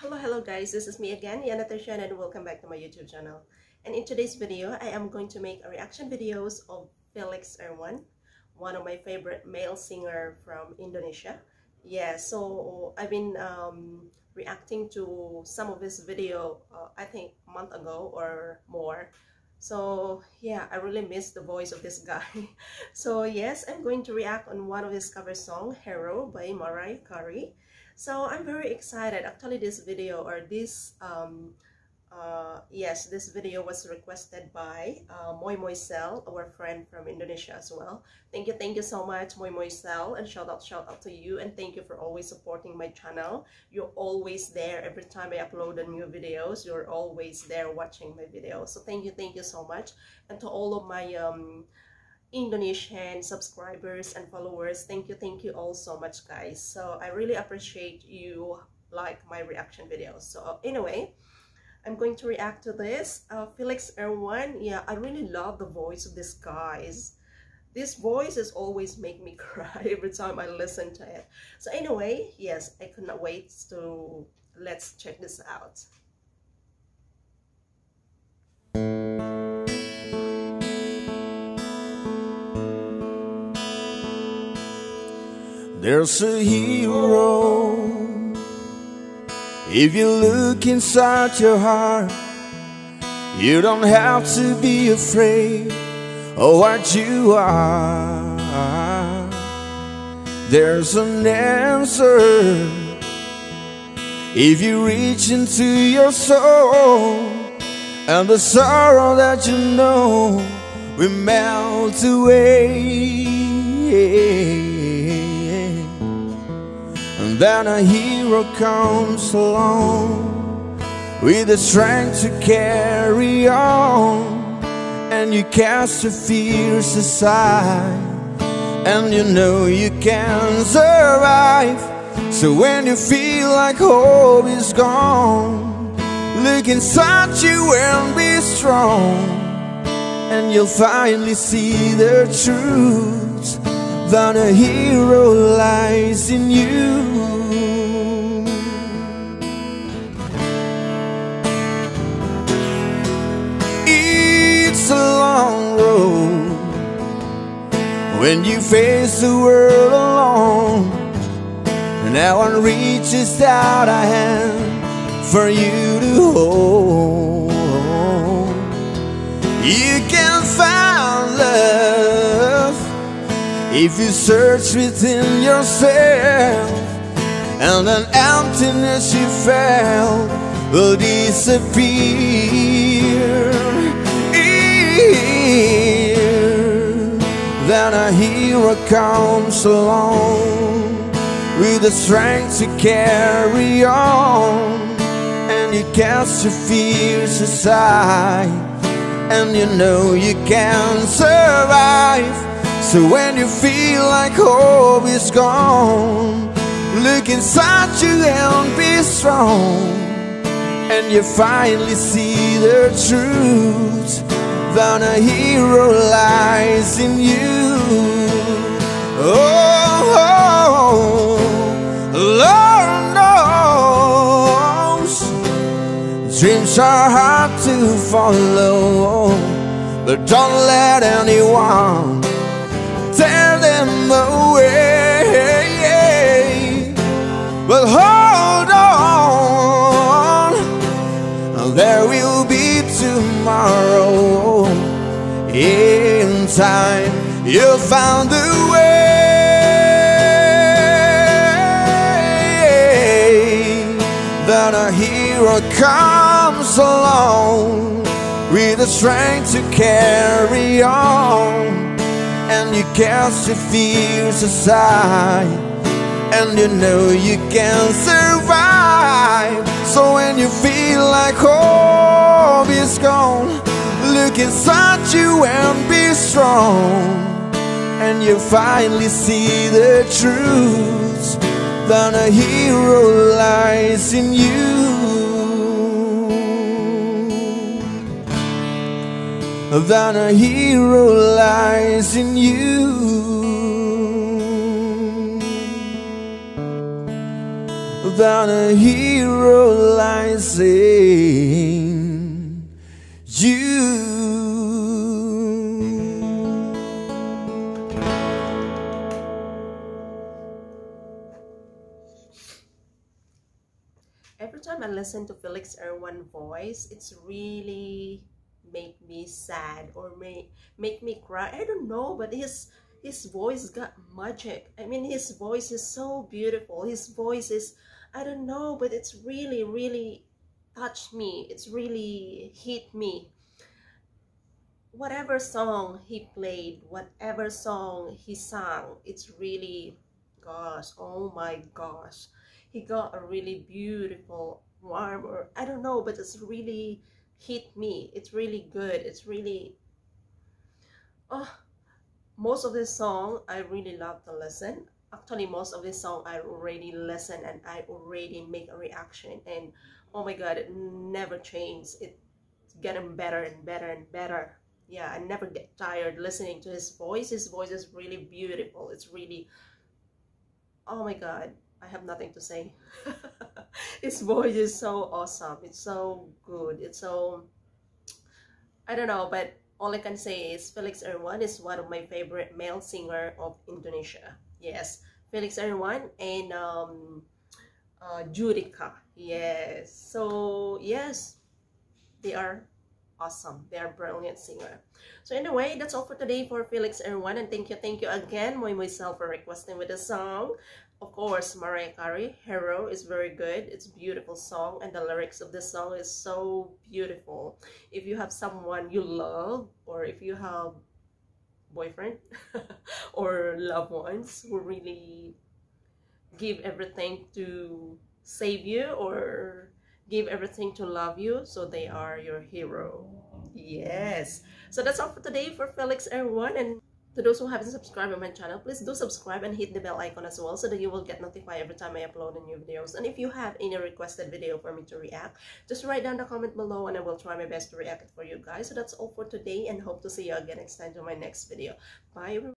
Hello, hello guys, this is me again, Yanna Tarzhanna and welcome back to my YouTube channel. And in today's video, I am going to make a reaction videos of Felix Irwan, one of my favorite male singer from Indonesia. Yeah, so I've been um, reacting to some of his video, uh, I think a month ago or more. So yeah, I really miss the voice of this guy. so yes, I'm going to react on one of his cover song, Hero by Mariah Carey. So I'm very excited. Actually, this video or this um, uh, yes, this video was requested by uh, Moy Moisel, our friend from Indonesia as well. Thank you, thank you so much, Moy Moisel, and shout out, shout out to you, and thank you for always supporting my channel. You're always there every time I upload a new videos. You're always there watching my videos. So thank you, thank you so much, and to all of my um, Indonesian subscribers and followers, thank you, thank you all so much, guys. So I really appreciate you like my reaction videos. So anyway. I'm going to react to this. Uh, Felix Irwan, yeah, I really love the voice of this guys. This voice is always make me cry every time I listen to it. So anyway, yes, I could not wait to let's check this out. There's a hero if you look inside your heart, you don't have to be afraid of what you are. There's an answer if you reach into your soul, and the sorrow that you know will melt away. Then a hero comes along with the strength to carry on, and you cast your fears aside, and you know you can survive. So when you feel like hope is gone, look inside you and be strong, and you'll finally see the truth that a hero lies in you. It's a long road when you face the world alone. No one reaches out a hand for you to hold. You can find if you search within yourself, and an emptiness you felt will disappear. Then a hero comes along with the strength to carry on, and you cast your fears aside, and you know you can survive. So when you feel like hope is gone, look inside you and be strong, and you finally see the truth that a hero lies in you. Oh, Lord knows dreams are hard to follow, but don't let anyone tomorrow. In time you'll find a way that a hero comes along with the strength to carry on. And you cast your fears aside and you know you can survive. So when you feel like hope is gone. Look inside you and be strong. And you finally see the truth That a hero lies in you. That a hero lies in you. Than a hero lies in you. Every time I listen to Felix Irwan voice, it's really make me sad or make make me cry. I don't know, but his his voice got magic. I mean, his voice is so beautiful. His voice is, I don't know, but it's really, really touched me. It's really hit me. Whatever song he played, whatever song he sang, it's really, gosh, oh my gosh. He got a really beautiful, warm, or I don't know, but it's really hit me. It's really good. It's really, oh, most of this song I really love to listen actually most of this song I already listen and I already make a reaction. And oh my god it never changes. It's getting better and better and better. Yeah I never get tired listening to his voice. His voice is really beautiful. It's really oh my god I have nothing to say. His voice is so awesome. It's so good. It's so I don't know but all I can say is Felix Irwan is one of my favorite male singer of Indonesia. Yes, Felix Irwan and um, uh, Judika. Yes, so yes, they are awesome. They are brilliant singer. So anyway, that's all for today for Felix Irwan. And thank you, thank you again, Moy Moisel for requesting with the song. Of course, Mariah Carey, Hero is very good. It's beautiful song and the lyrics of the song is so beautiful. If you have someone you love or if you have boyfriend or loved ones who really give everything to save you or give everything to love you so they are your hero. Yes. So that's all for today for felix Irwan and to those who haven't subscribed on my channel, please do subscribe and hit the bell icon as well so that you will get notified every time I upload a new videos. And if you have any requested video for me to react, just write down the comment below and I will try my best to react it for you guys. So that's all for today and hope to see you again next time to my next video. Bye everyone.